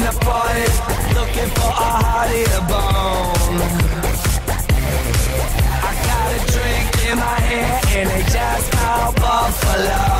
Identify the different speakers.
Speaker 1: in the forest, looking for a hottie to bone. I got a drink in my hand and it just called Buffalo.